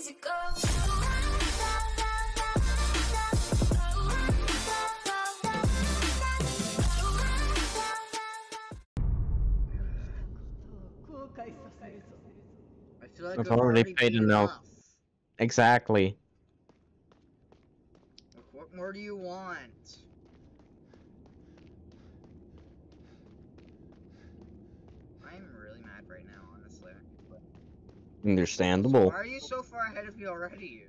easy go. I feel like I've I've already already paid paid enough. enough. Exactly. What more do you want? I'm really mad right now, honestly. Understandable. Why are you so far ahead of me already?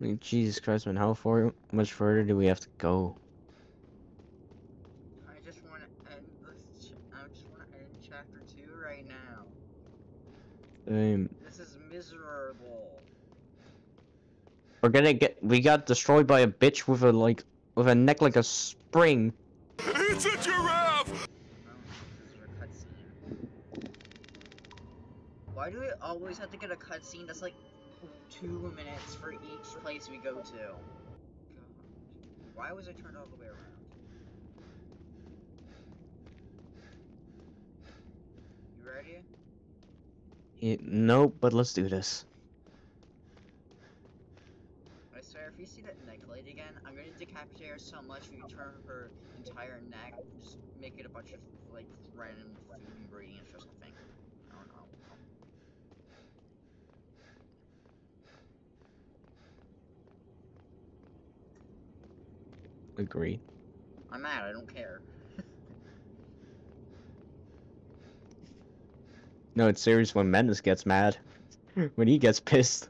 I mean, Jesus Christ, man, how far much further do we have to go? I just want to end this. Ch I just want to end chapter two right now. Um, This is miserable. we're gonna get. We got destroyed by a bitch with a like, with a neck like a spring. It's a giraffe! Oh, this is a cutscene. Why do we always have to get a cutscene that's like two minutes for each place we go to? God. Why was it turned all the way around? You ready? Yeah, nope, but let's do this. I swear, if you see that neck lady again, I'm gonna decapitate her so much we can turn her entire neck, just make it a bunch of like random food ingredients or something. I don't know. Agree. I'm mad. I don't care. No, it's serious when Menace gets mad. when he gets pissed.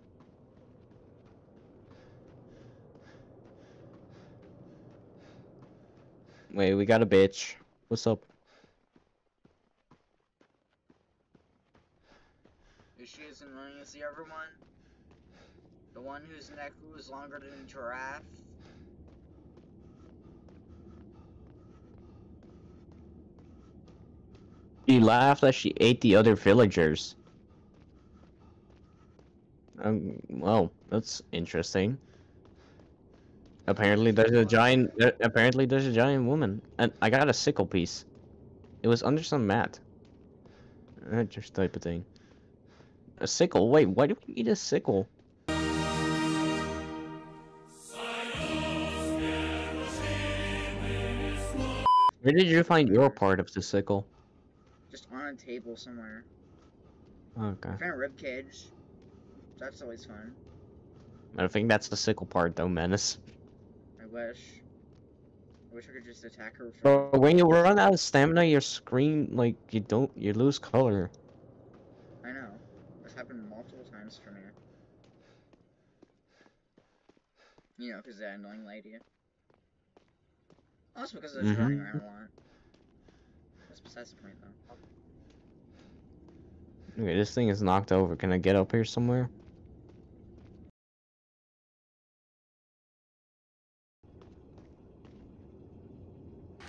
Wait, we got a bitch. What's up? Is she as annoying as the other one? The one whose neck was longer than a giraffe? She laughed as she ate the other villagers. Um, well, that's interesting. Apparently there's a giant, apparently there's a giant woman. And I got a sickle piece. It was under some mat. Uh, just type of thing. A sickle? Wait, why do we need a sickle? Where did you find your part of the sickle? Just on a table somewhere. Okay. I found a rib cage. That's always fun. I don't think that's the sickle part though, Menace. I wish. I wish I could just attack her from. But when you run out of stamina, your screen, like, you don't, you lose color. I know. This happened multiple times for me. You know, because that annoying lady. Also because of Mhm. running around a lot. That's besides the point, though. Okay, this thing is knocked over. Can I get up here somewhere?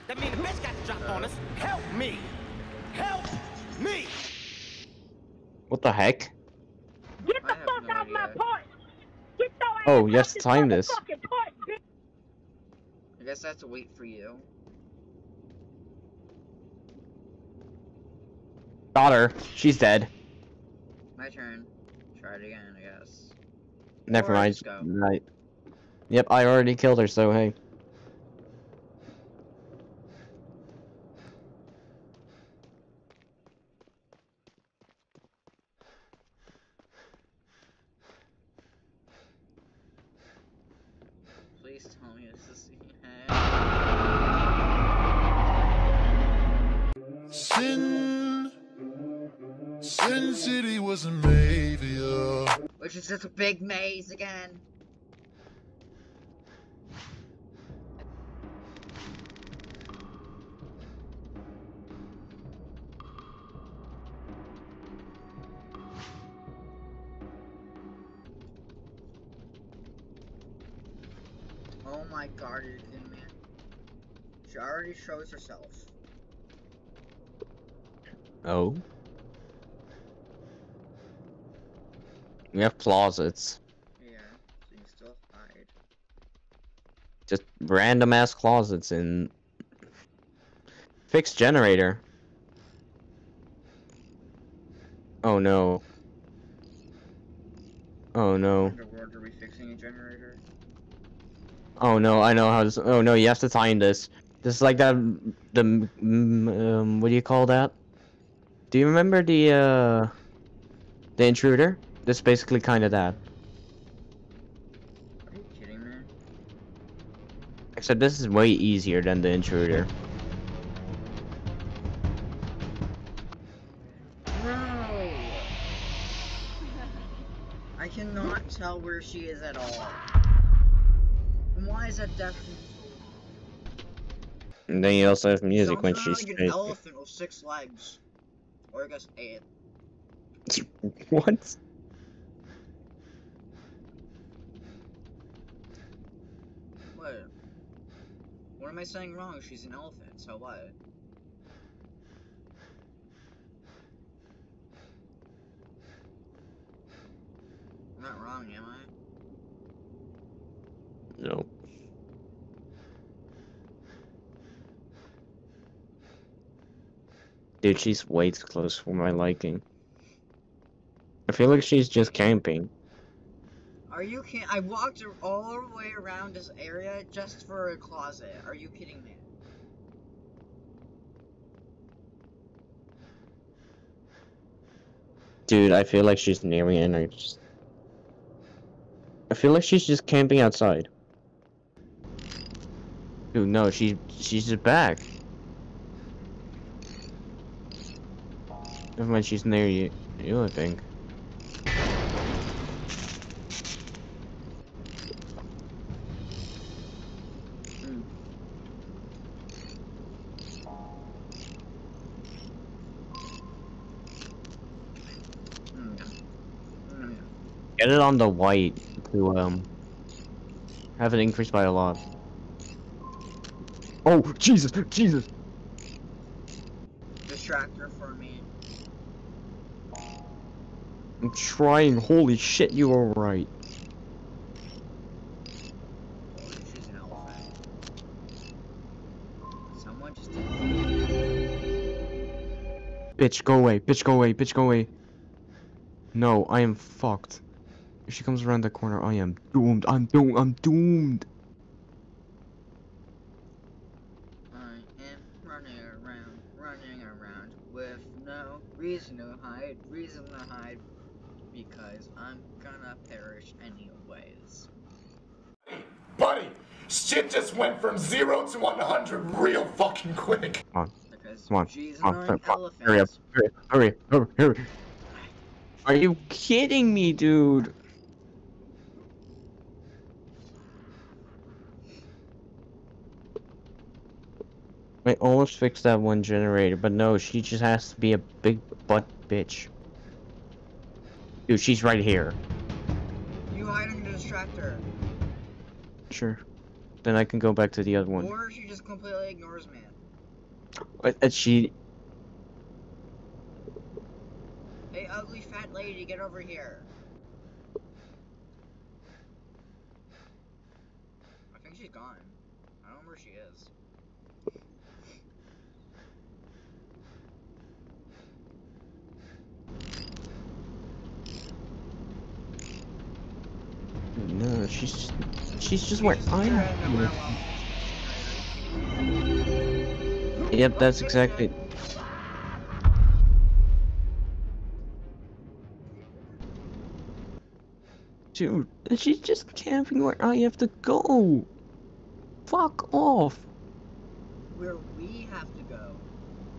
That mean the bitch got the drop on us. Help me! Help me! What the heck? Get the fuck no out my idea. part! Get your oh, ass Oh, you have off to time this. motherfucking! I guess I have to wait for you. Got her. She's dead. My turn. Try it again, I guess. Never Or mind. just go. Right. Yep, I already killed her, so hey. Is just a big maze again. Oh my god, are you kidding? She already shows herself. Oh. We have closets. Yeah, so you can still hide. Just random ass closets in. Fixed generator. Oh no. Oh no. Underworld, are we fixing a generator? Oh no, I know how this. Oh no, you have to in this. This is like that. The um, what do you call that? Do you remember the uh, the intruder? This is basically kind of that. Are you kidding me? Except this is way easier than the intruder. No! I cannot tell where she is at all. And why is that definitely And then you also have music when Sounds she's like an elephant with six legs. Or I guess eight. what? What? What am I saying wrong? She's an elephant, so what? I'm not wrong, am I? No. Dude, she's way too close for my liking. I feel like she's just camping. Are you kidding? I walked all the way around this area just for a closet. Are you kidding me? Dude, I feel like she's near me and I just... I feel like she's just camping outside. Dude, no, she she's just back. Never mind, she's near you, you I think. Get it on the white to um have it increased by a lot. Oh Jesus, Jesus! Distractor for me. I'm trying. Holy shit, you were right. Oh, she's an elephant. Someone just. Bitch, go away. Bitch, go away. Bitch, go away. No, I am fucked. If she comes around the corner, I am doomed. I'm doomed. I'm doomed. I am running around, running around with no reason to hide, reason to hide, because I'm gonna perish anyways. Buddy, shit just went from zero to 100 real fucking quick. Because Come on, she's Come on, come on, hurry up. elephants. Hurry, hurry, hurry, hurry. Are you kidding me, dude? I almost fixed that one generator, but no, she just has to be a big butt bitch. Dude, she's right here. You hide hiding the distractor. Sure. Then I can go back to the other one. Or she just completely ignores me. But uh, she. Hey, ugly fat lady, get over here. I think she's gone. I don't know where she is. She's. She's just where I'm. Yep, that's exactly. Dude, she's just camping where I have to go. Fuck off. Where we have to go.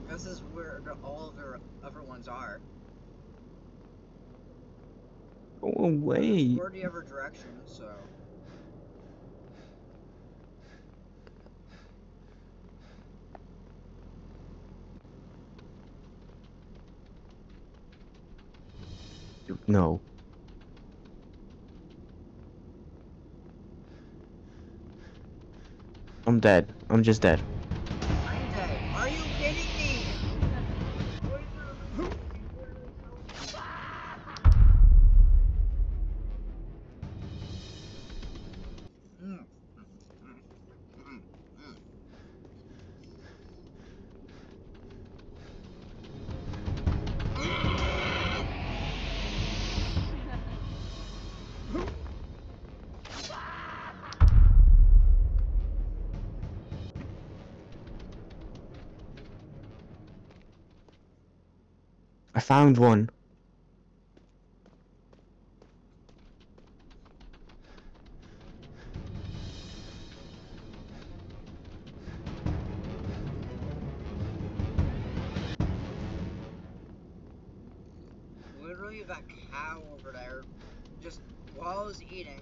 This is where all of the other ones are. Go away. Or the other direction, so. No. I'm dead. I'm just dead. Found one. Literally, that cow over there, just while I was eating,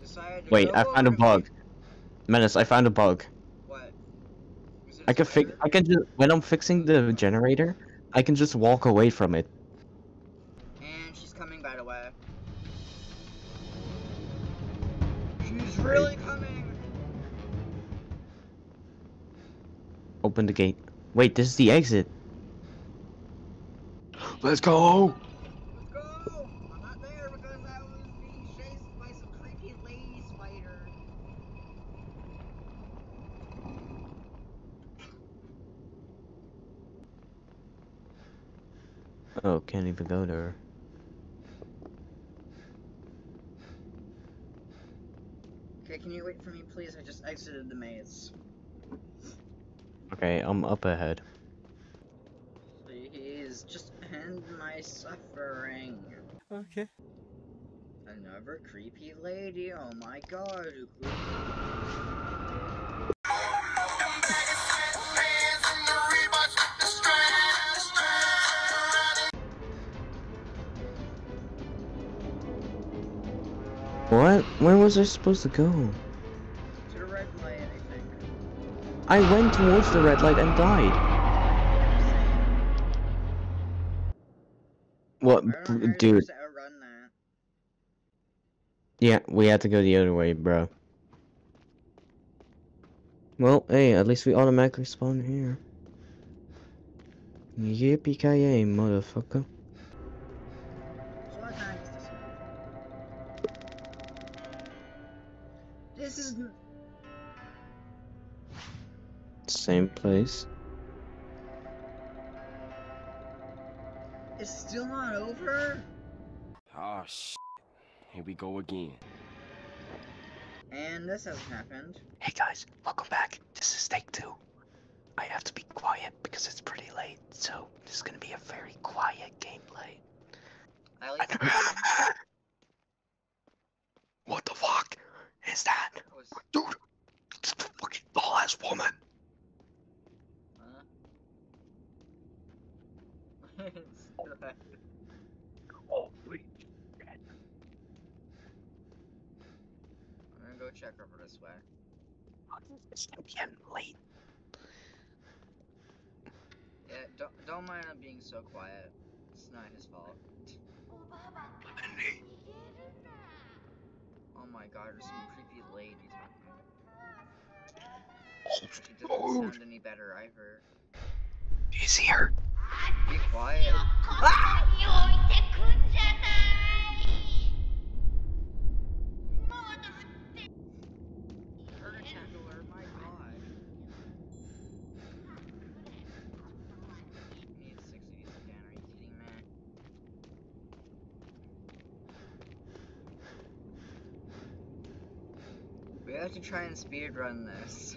decided Wait, I found a over to me- bug. Menace, I found a bug. What? Is it I a can fix. I can just when I'm fixing the generator, I can just walk away from it. And she's coming, by the way. She's really coming! Open the gate. Wait, this is the exit. Let's go. Let's go! I'm not there because I was being chased by some creepy lady spider. Oh, can't even go there. Okay, can you wait for me, please? I just exited the maze. Okay, I'm up ahead. Please, just end my suffering. Okay. Another creepy lady, oh my god. Where was I supposed to go? To the red light, I think. I went towards the red light and died. What, Why don't b- I dude? just outrun that? Yeah, we had to go the other way, bro. Well, hey, at least we automatically spawn here. Yippee ki yay, motherfucker. This? This is Same place. it's still not over? Ah, oh, sh. Here we go again. And this hasn't happened. Hey guys, welcome back. This is take two. I have to be quiet because it's pretty late, so this is gonna be a very quiet gameplay. At least what the fuck is that? was. Dude, it's a fucking tall ass woman. Huh? It's good. I'm gonna go check over this way. It's getting late. Yeah, don't don't mind him being so quiet. It's not his fault. Oh my god, there's some creepy lady talking. She doesn't sound any better either. He's here. Be quiet. Her handler, my god. Need six of these again, are you kidding me? We have to try and speedrun this.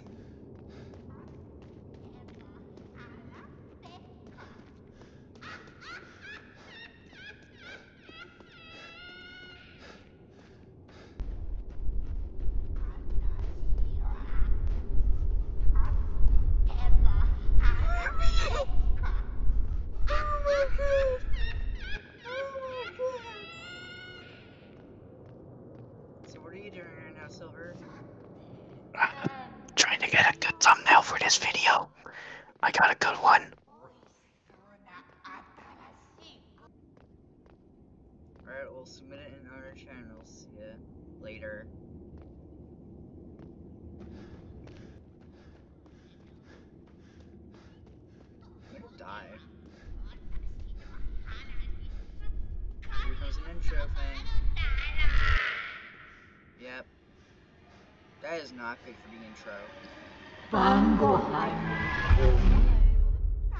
is not good for the intro.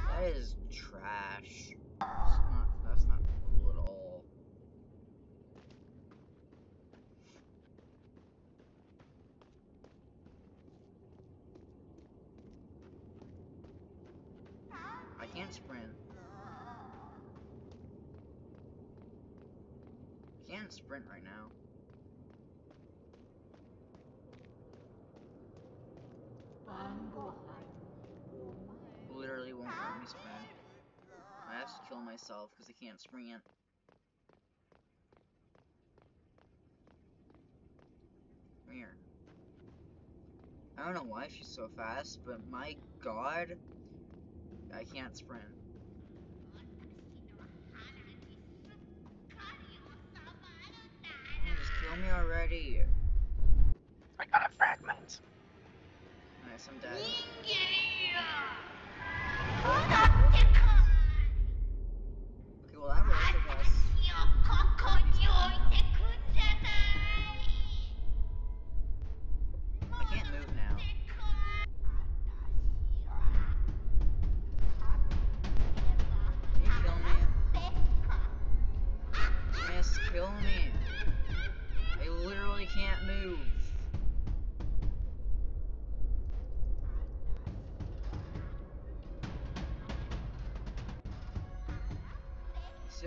That is trash. That's not, that's not cool at all. I can't sprint. I can't sprint right now. Myself because I can't sprint. Come here. I don't know why she's so fast, but my god, I can't sprint. Oh, Just kill me already. I got a fragment. Nice, I'm dead.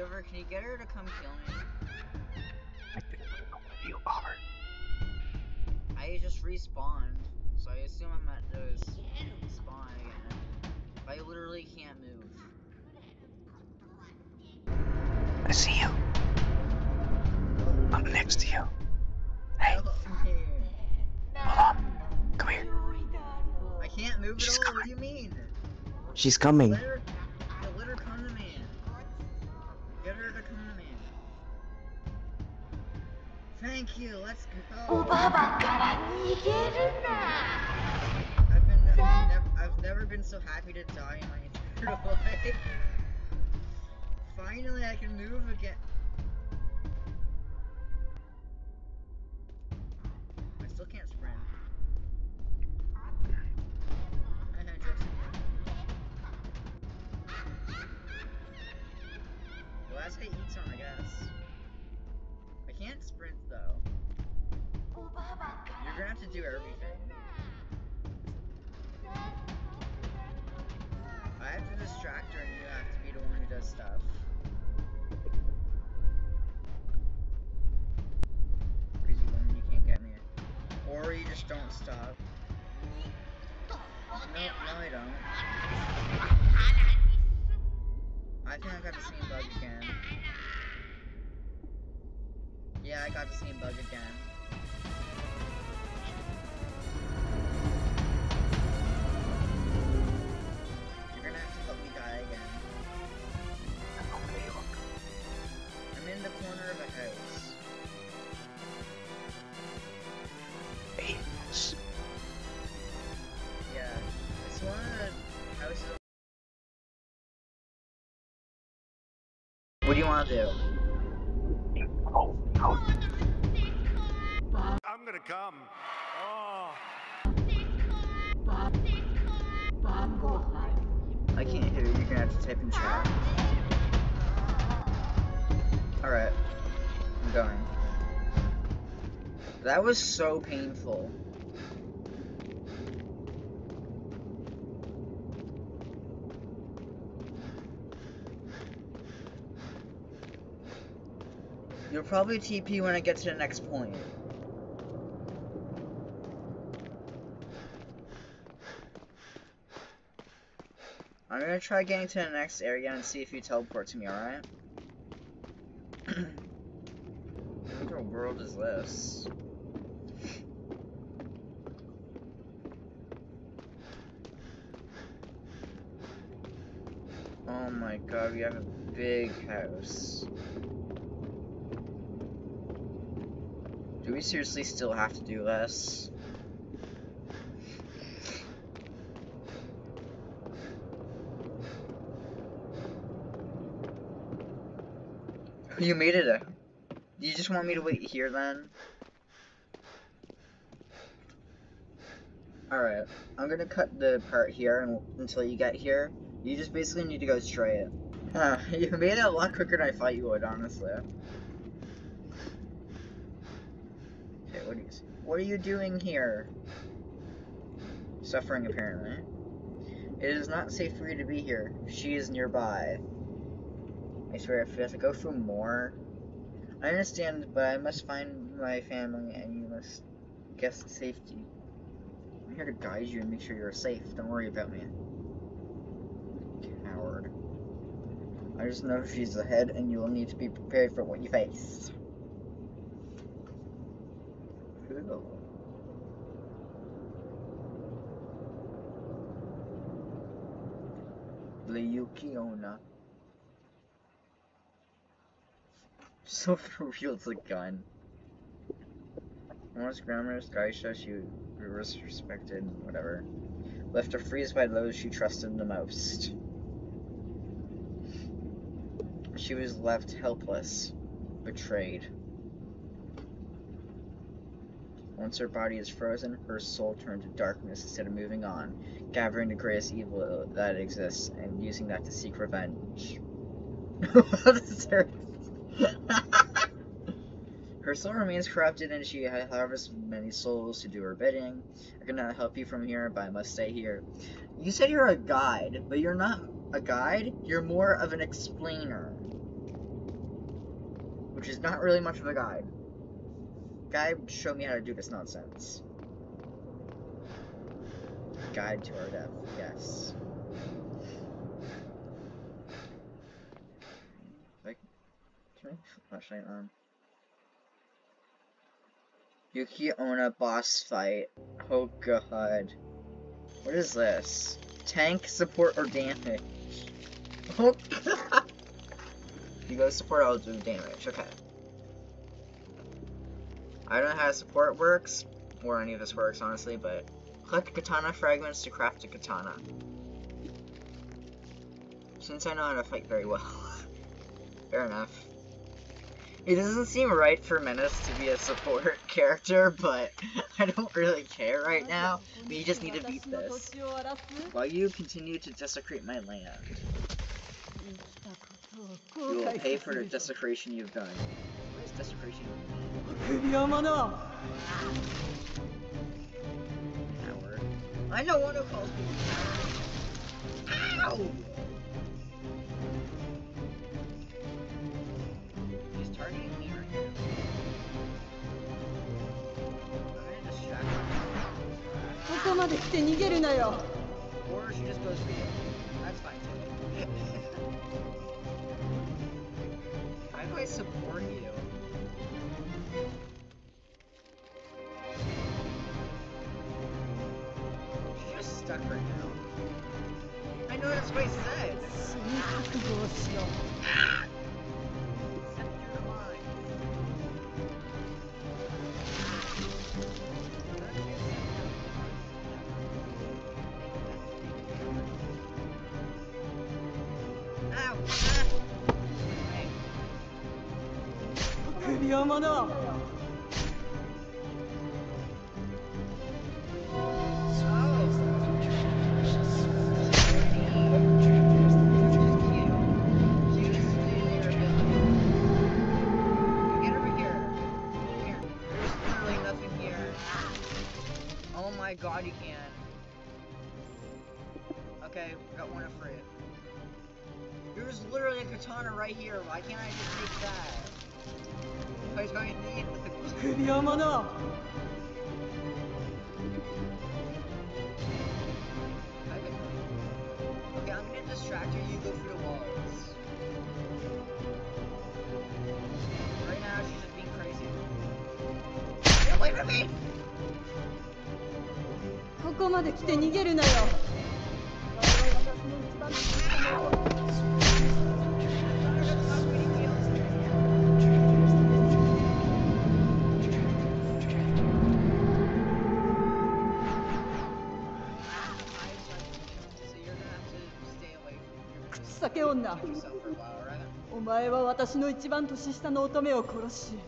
Silver, can you get her to come kill me? I think I know where you are. I just respawned, so I assume I'm at the s- spawn again. I literally can't move. I see you. I'm next to you. Hey, hold on. Come here. I can't move She's at all. What do you mean? She's coming. Get her to come to me. Thank you. Let's go. I've been, I've, nev- I've never been so happy to die in my entire life. Finally, I can move again. I got the same bug again. You're gonna have to help me die again. I'm in the corner of a house. S- Yeah, it's one of the houses. What do you want to do? Come. Oh. I can't hear you. You're gonna have to type in chat. Alright. I'm going. That was so painful. You'll probably TP when I get to the next point. Gonna try getting to the next area and see if you teleport to me, alright? what world is this? Oh my god, we have a big house. Do we seriously still have to do this? You made it a. You just want me to wait here then? Alright, I'm gonna cut the part here and, until you get here. You just basically need to go straight. You made it a lot quicker than I thought you would, honestly. Okay, what are you doing here? Suffering, apparently. It is not safe for you to be here. She is nearby. I swear, if we have to go through more... I understand, but I must find my family and you must guess safety. I'm here to guide you and make sure you're safe. Don't worry about me. Coward. I just know she's ahead and you will need to be prepared for what you face. Cool. Ryuki Onna. So reveals a gun. Once grandma's Geisha, she was respected, whatever. Left to freeze by those she trusted the most. She was left helpless, betrayed. Once her body is frozen, her soul turned to darkness instead of moving on, gathering the greatest evil that exists and using that to seek revenge. Her soul remains corrupted and she ha- harvests many souls to do her bidding. I cannot help you from here, but I must stay here. You said you're a guide, but you're not a guide, you're more of an explainer. Which is not really much of a guide. Guide, show me how to do this nonsense. Guide to our death, yes. My flashlight on. Yuki Onna boss fight. Oh god. What is this? Tank, support, or damage? Oh god. You go support, I'll do damage. Okay. I don't know how support works, or any of this works, honestly, but collect katana fragments to craft a katana. Since I know how to fight very well. Fair enough. It doesn't seem right for Menace to be a support character, but I don't really care right now. We just need to beat this. While you continue to desecrate my land, you will pay for the desecration you've done. What is desecration? Coward. I know one who calls coward. Ow! で来て逃げるなよ。首を来て逃げるなよ。酒女。お前は私の一番年下の乙女を殺し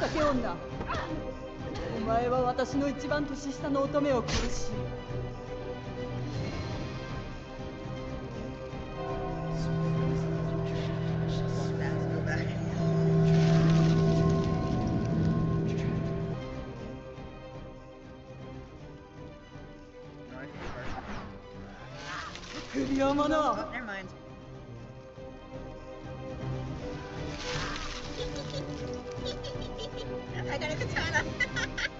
酒女お前は私の一番年下の乙女を殺し。首をもの never mind. I got a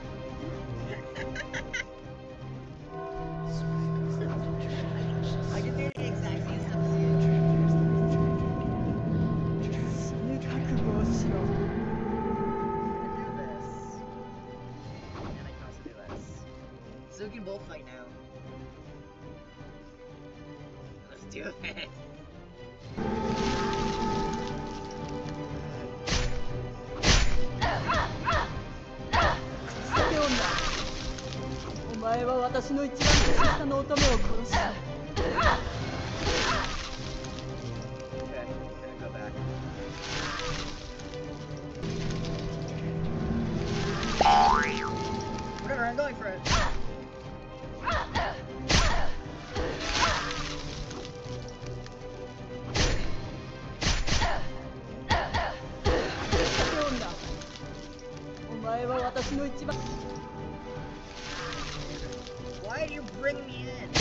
Why do you bring me in?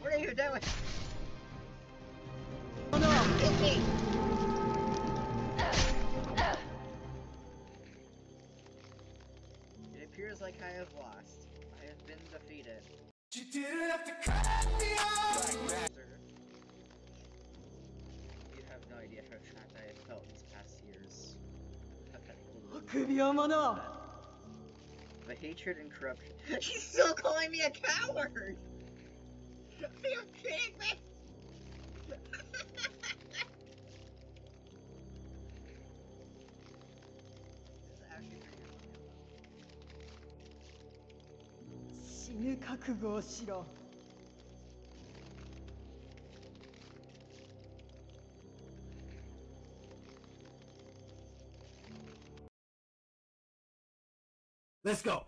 What are you doing? 物 Hit me! It appears like I have lost. I have been defeated. You didn't have to cut me off. Sir. You have no idea how trapped I have felt these past years. Pathetic little- 首を物 the hatred and corruption. He's still calling me a coward! Are you kidding me? This is actually Let's go.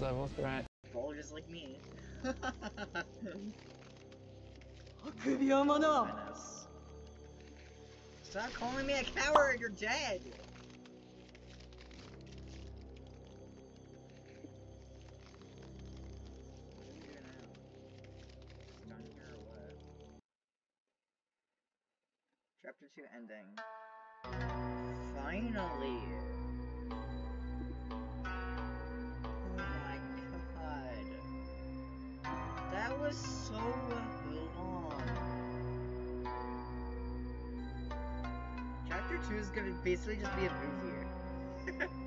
this level, right? Fall just like me. Stop calling me a coward, you're dead! Chapter 2 ending. Finally! Was so long. Chapter 2 is gonna basically just be a movie.